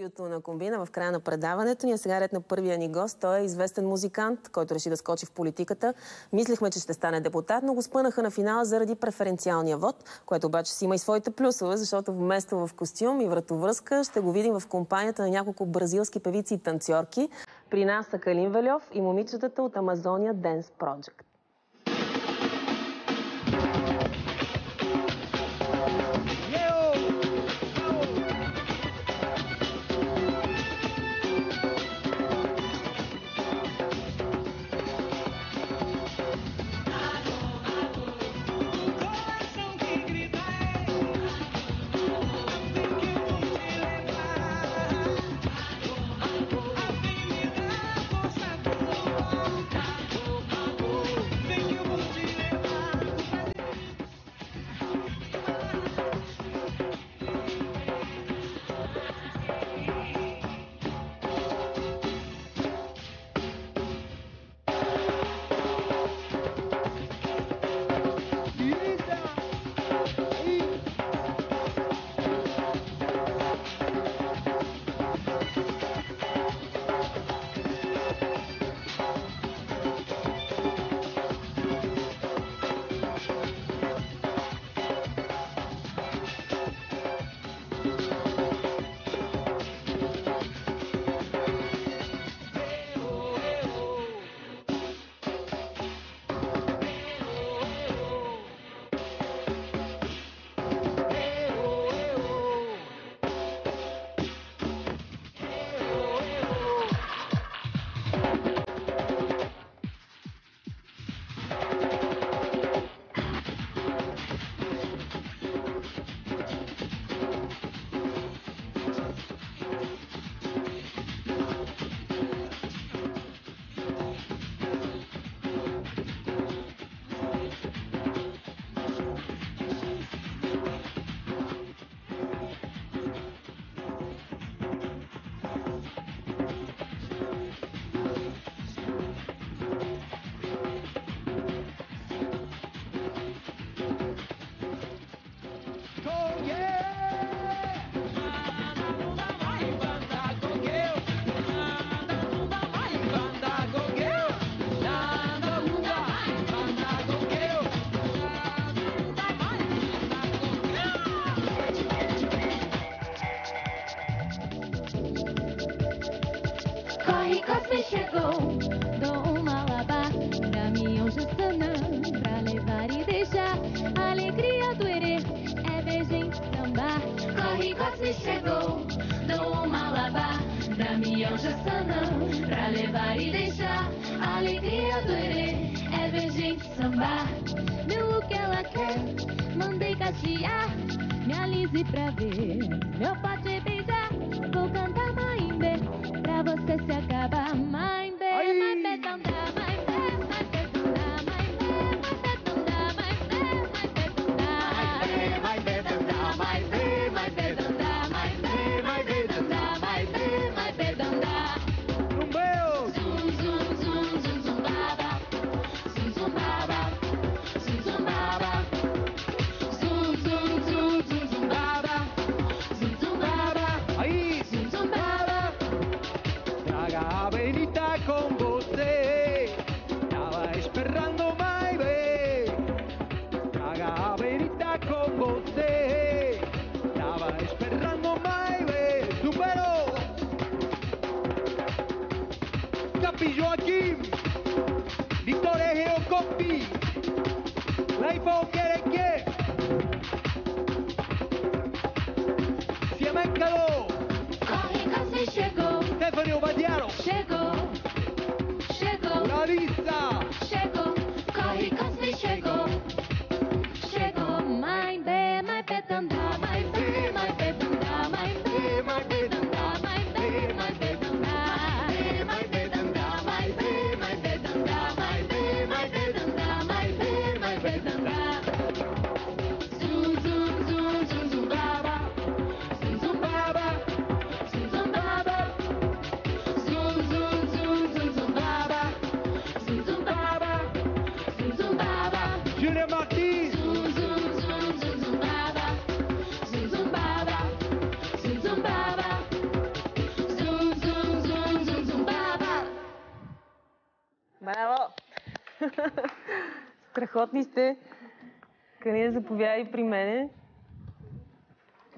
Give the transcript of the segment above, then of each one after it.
Юто на Комбина в края на предаването ни е сега ред на първия ни гост. Той е известен музикант, който реши да скочи в политиката. Мислехме, че ще стане депутат, но го спънаха на финала заради преференциалния вод, което обаче си има и своите плюсове, защото вместо в костюм и вратовръзка ще го видим в компанията на няколко бразилски певици и танцорки. При нас са Калин Велев и момичетата от Амазония Dance Project. Clarissa. Страхотни сте. Калина, заповядай при мене.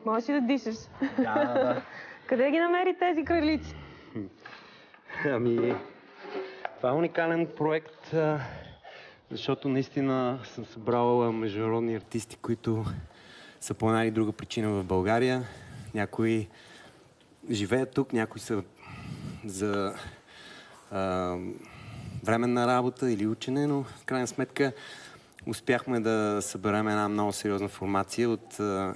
Можеш ли да дишаш? Да, да, да. Къде ги намери тези кралици? Ами, това е уникален проект, защото наистина съм събрал международни артисти, които са по една или друга причина в България. Някои живеят тук, някои са за а, временна работа или учене, но в крайна сметка успяхме да съберем една много сериозна формация от а,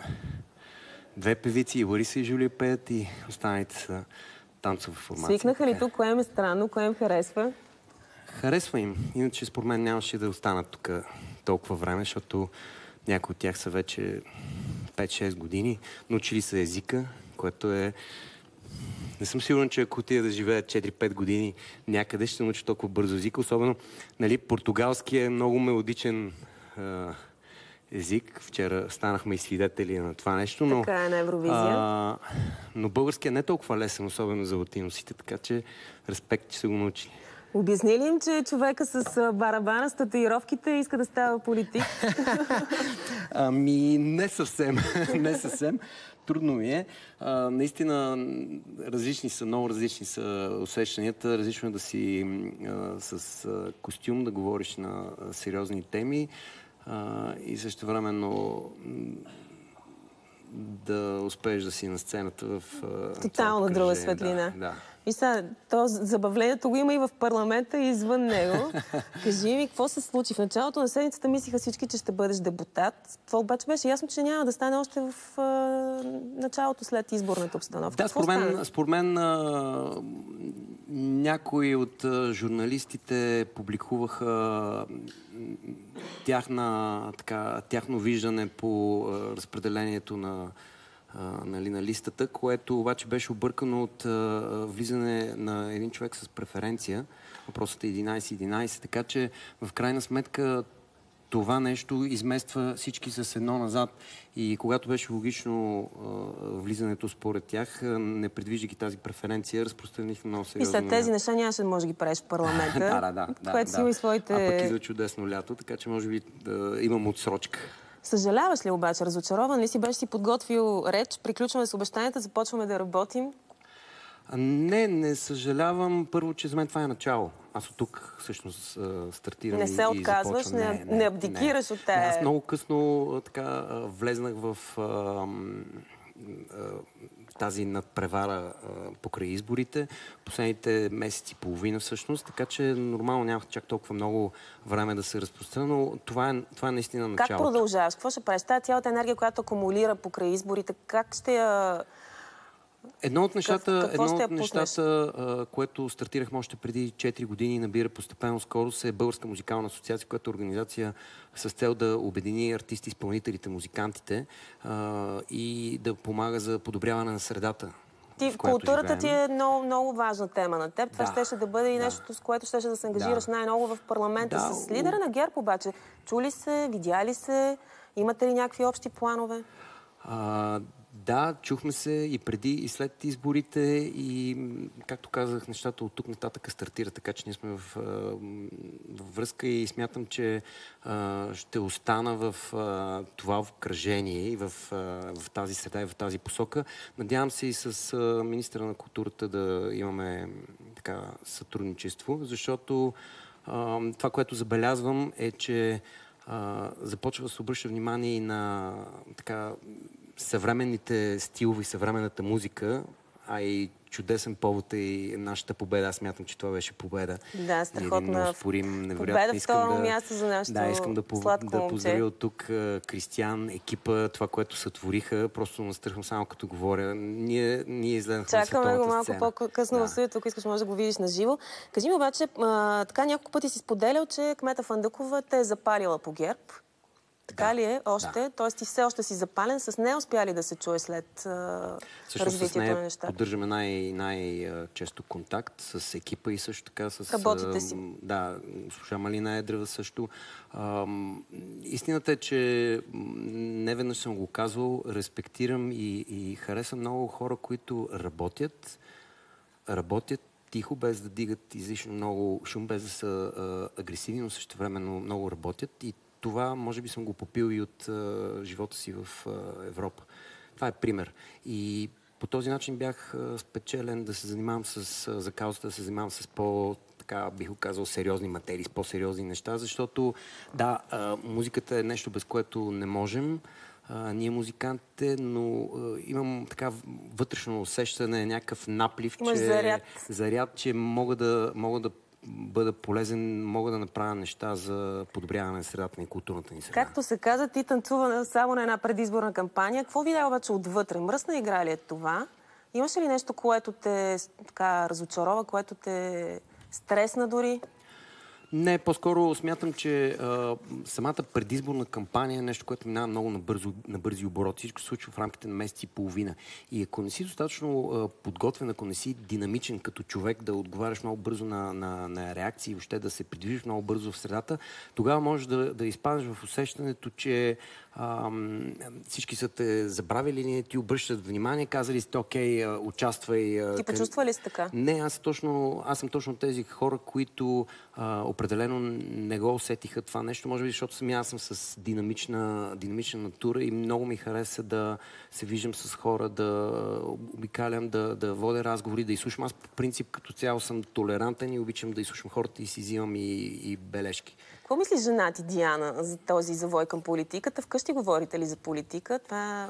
две певици, и Лариса и Жулия пеят и останалите са танцова формация. Свикнаха ли е. тук? Кое им е странно? Кое им харесва? Харесва им. Иначе според мен нямаше да останат тук толкова време, защото някои от тях са вече 5-6 години. Научили са езика, което е... Не съм сигурен, че ако отида да живеят 4-5 години някъде, ще науча толкова бързо езика. Особено, нали, португалски е много мелодичен а, език. Вчера станахме и свидетели на това нещо, но... Така е на Евровизия. А, но българският не е толкова лесен, особено за латиносите, така че респект, че са го научили. Обясни ли им, че човека с барабана, с татуировките иска да става политик? Ами, не съвсем. не съвсем. Трудно ми е. А, наистина, различни са, много различни са усещанията. Различно е да си а, с костюм, да говориш на сериозни теми и също времено да успееш да си на сцената в а, Тотално цялото друга светлина. Да, да. И сега, то забавлението го има и в парламента, и извън него. Кажи ми, какво се случи? В началото на седмицата мислиха всички, че ще бъдеш депутат. Това обаче беше ясно, че няма да стане още в а, началото след изборната обстановка. Да, според мен, според мен а, някои от журналистите публикуваха тяхна, така, тяхно виждане по разпределението на, нали, на листата, което обаче беше объркано от влизане на един човек с преференция. Въпросът е 11-11, така че в крайна сметка това нещо измества всички с едно назад. И когато беше логично а, влизането според тях, не предвиждайки тази преференция, разпространихме много И сериозно. след тези неща нямаше да може да ги правиш в парламента. да, да, да. да, което си да. има и своите... А пък и за чудесно лято, така че може би да имам отсрочка. Съжаляваш ли обаче? Разочарован ли си? Беше си подготвил реч, приключваме с обещанията, започваме да работим. Не, не съжалявам. Първо, че за мен това е начало. Аз от тук всъщност стартирам Не се отказваш, започвам. не- не абдикираш от тая- Не, аз много късно така влезнах в а, а, тази надпревара а, покрай изборите. Последните месеци и половина всъщност, така че нормално нямах чак толкова много време да се разпространя, но това е, това е наистина Как началото. продължаваш? Какво ще правиш? Тая цялата енергия, която акумулира покрай изборите, как ще я... Едно от нещата, какво едно от нещата а, което стартирахме още преди 4 години и набира постепенно скорост е Българска музикална асоциация, която е организация с цел да обедини артисти, изпълнителите, музикантите а, и да помага за подобряване на средата. Ти, културата ти живеем. е много, много важна тема на теб. Това Да, щеше да бъде и да. нещо, с което щеше да се ангажираш Да. най-много в парламента. Да, С лидера на ГЕРБ обаче, чули се, видяли се, имате ли някакви общи планове? А, да, чухме се и преди, и след изборите и, както казах, нещата от тук нататък стартират, така че ние сме в, в връзка и смятам, че а, ще остана в а, това обкръжение и в, а, в тази среда и в тази посока. Надявам се и с министра на културата да имаме така сътрудничество, защото това, което забелязвам е, че започва да се обръща внимание и на така съвременните стилове и съвременната музика, а и чудесен повод е и нашата победа. Аз смятам, че това беше победа. Да, страхотна много спорим, невероятно. победа, Искам второ да, място за нашето Да, искам да, да поздравя от тук Кристиян, екипа, това, което сътвориха. Просто настръхвам само като говоря. Ние, ние излезнахме на Чакаме го малко по-късно Да. в студиото, ако искаш, може да го видиш на живо. Кажи ми обаче, а, така няколко пъти си споделял, че кмета Фандъкова те е запалила по ГЕРБ. Така Да, ли е още? да. Тоест ти все още си запален, с нея успя ли да се чуе след а, Всъщност с развитието на нещата? поддържаме най- най-често контакт с екипа и също така с... Работите си. Да, служа Малина Едрева също. А, истината е, че не веднъж съм го казвал, респектирам и, и харесвам много хора, които работят, работят тихо, без да дигат излишно много шум, без да са а, агресивни, но също времено много работят. И това може би съм го попил и от а, живота си в а, Европа. Това е пример. И по този начин бях а, спечелен да се занимавам с, а, за каузата, да се занимавам с по така бих го казал, сериозни материи, с по-сериозни неща, защото да, а, музиката е нещо, без което не можем. А, ние музикантите, но а, имам така вътрешно усещане, някакъв наплив, Имаш че, заряд. заряд, че мога да, мога да бъда полезен, мога да направя неща за подобряване на средата и културната ни среда. Както се каза, ти танцува само на една предизборна кампания. Какво ви дава обаче отвътре? Мръсна игра ли е това? Имаше ли нещо, което те така разочарова, което те стресна дори? Не, по-скоро смятам, че а, самата предизборна кампания е нещо, което минава много на, бързо, на бързи обороти. Всичко се случва в рамките на месец и половина. И ако не си достатъчно а, подготвен, ако не си динамичен като човек, да отговаряш много бързо на, на, на реакции и въобще да се придвижиш много бързо в средата, тогава можеш да, да изпаднеш в усещането, че а, всички са те забравили, не ти обръщат внимание, казали сте, окей, участвай. Ти къде- почувства ли си така? не, аз, точно, аз съм точно тези хора, които а, определено не го усетиха това нещо. Може би, защото самия аз съм с динамична, динамична натура и много ми хареса да се виждам с хора, да обикалям, да, да водя разговори, да изслушам. Аз по принцип като цяло съм толерантен и обичам да изслушам хората и си взимам и, и бележки. Какво мисли жена ти, Диана, за този завой към политиката? Вкъщи говорите ли за политика? Това е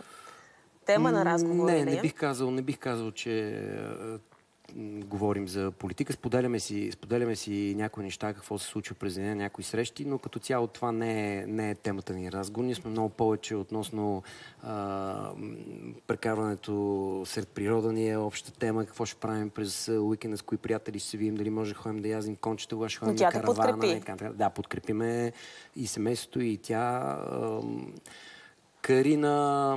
тема на разговор Не, не е? бих казал, не бих казал, че говорим за политика. Споделяме си, споделяме си някои неща, какво се случва през деня, някои срещи, но като цяло това не е, не е темата ни разговор. Ние сме много повече относно а, прекарването сред природа ни е обща тема, какво ще правим през а, уикенда, с кои приятели ще се видим, дали може да ходим да язим кончета, кога ще ходим на каравана. подкрепи. Да, подкрепиме и семейството, и тя. ам, Карина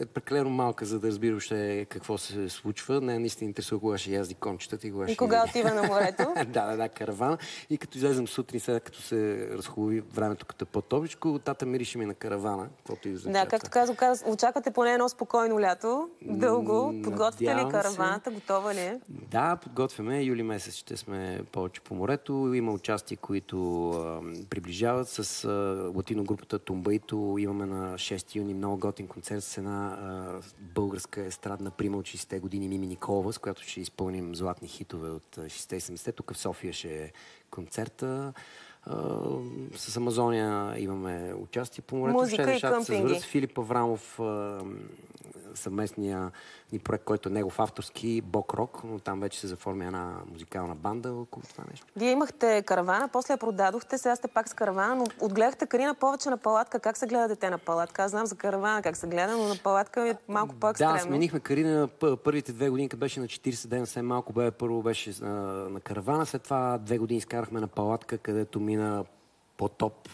е прекалено малка, за да разбира въобще какво се случва. Не, наистина интересува кога ще язди кончетата и кога ще... И кога отива на морето? да, да, да, караван. И като излезем сутрин, сега като се разхубави времето като по-топичко, тата мирише ми на каравана, каквото и Да, както казах, каз, очаквате поне едно спокойно лято. Дълго. Подготвяте ли надявам се. караваната? Готова ли е? Да, подготвяме. Юли месец ще сме повече по морето. Има участия, които а, приближават с а, латиногрупата Тумбайто. Имаме на 6 юни много готин концерт с една а, българска естрадна прима от 60-те години Мими Николова, с която ще изпълним златни хитове от а, 60-те и 70-те. Тук в София ще е концерта. А, с Амазония имаме участие по морето. Музика Ще и къмпинги. свързват. Филип Аврамов, а, съвместния ни проект, който е негов авторски, Бок Рок, но там вече се заформя една музикална банда около това нещо. Вие имахте каравана, после я продадохте, сега сте пак с каравана, но отгледахте Карина повече на палатка. Как се гледа дете на палатка? Аз знам за каравана как се гледа, но на палатка е малко Да, по-екстремно. сменихме Карина пъ- първите две години, беше на 40 дена, съвсем малко бе, първо беше а, на каравана, след това две години изкарахме на палатка, където мина потоп.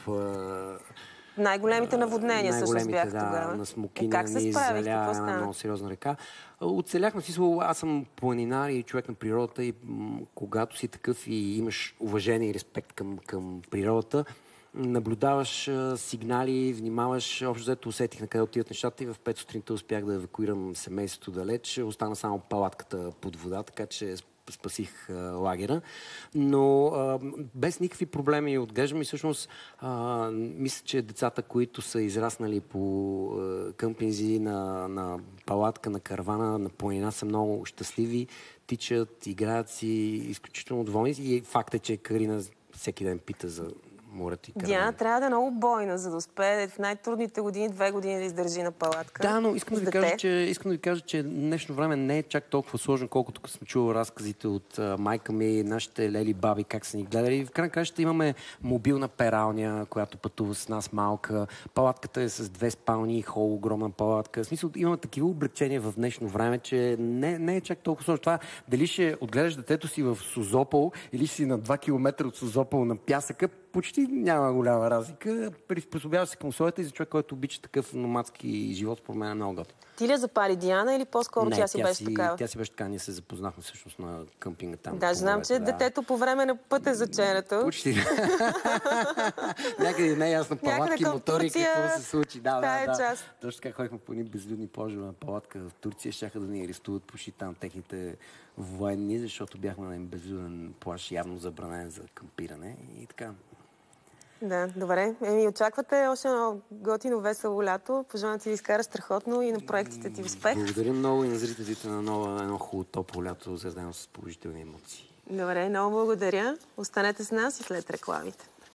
Най-големите наводнения всъщност най-големите, бяха да, тогава. на Смокиня как се справихте? Какво стана? много сериозна река. Оцеляхме смисъл, аз съм планинар и човек на природата и м, когато си такъв и имаш уважение и респект към, към природата, наблюдаваш а, сигнали, внимаваш, общо взето усетих на къде отиват нещата и в 5 сутринта успях да евакуирам семейството далеч. Остана само палатката под вода, така че спасих лагера. Но без никакви проблеми отглеждам и всъщност мисля, че децата, които са израснали по а, къмпинзи на палатка, на каравана, на планина, са много щастливи, тичат, играят си, изключително доволни. И факт е, че Карина всеки ден пита за морето и каравана. Диана трябва да е много бойна, за да успее в най-трудните години, две години да издържи на палатка. Да, но искам да, ви кажа, че, искам да ви кажа, че днешно време не е чак толкова сложно, колкото съм чувал разказите от а, майка ми, нашите лели баби, как са ни гледали. В крайна краща имаме мобилна пералня, която пътува с нас малка. Палатката е с две спални, хол, огромна палатка. В смисъл, имаме такива облегчения в днешно време, че не, не е чак толкова сложно. Това дали ще отгледаш детето си в Созопол или си на 2 км от Созопол на пясъка, почти си, няма голяма разлика. Приспособява се към условията и за човек, който обича такъв номадски живот, според мен е много готин. Ти ли запали Диана или по-скоро тя си беше такава? Тя си беше така, ние се запознахме всъщност на къмпинга там. Да, знам, че морето, да. детето по време на път е заченато. Почти. Някъде не е ясно палатки, мотори, Турция, какво се случи. Да, тая да, да. част. Точно така ходихме по едни безлюдни плажове на палатка в Турция. Щяха да ни арестуват почти там техните военни, защото бяхме на един безлюден плаж, явно забранен за кампиране и така. Да, добре. Еми, очаквате още едно готино, весело лято. Пожелавам ти да изкара страхотно и на проектите ти успех. Благодаря много и на зрителите на нова, едно хубаво топло лято, заредено с положителни емоции. Добре, много благодаря. Останете с нас и след рекламите.